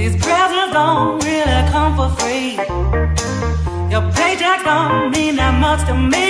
These presents don't really come for free. Your paycheck don't mean that much to me.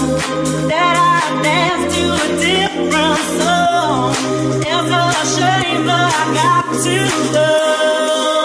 To a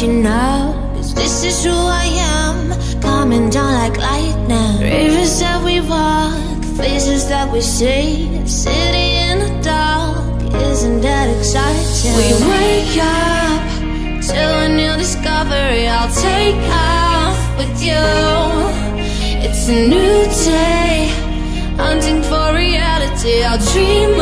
you know. Cause this is who I am. Coming down like lightning. Rivers that we walk, faces that we see. City in the dark. Isn't that exciting? We wake up to a new discovery. I'll take off with you. It's a new day. Hunting for reality. I'll dream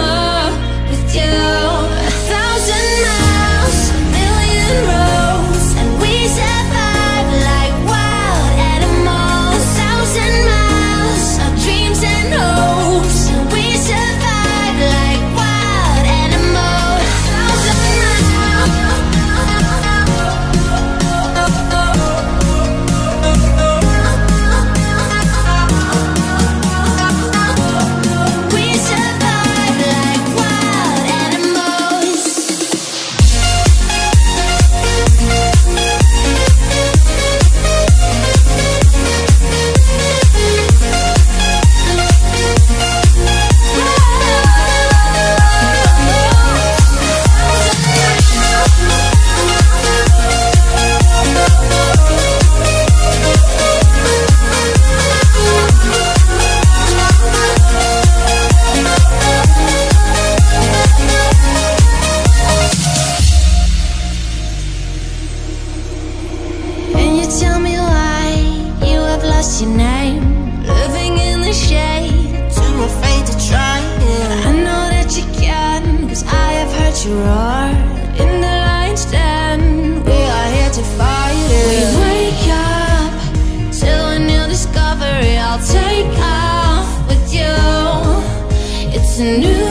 In the lion's den, we are here to fight it. We wake up a new discovery. I'll take off with you. It's a new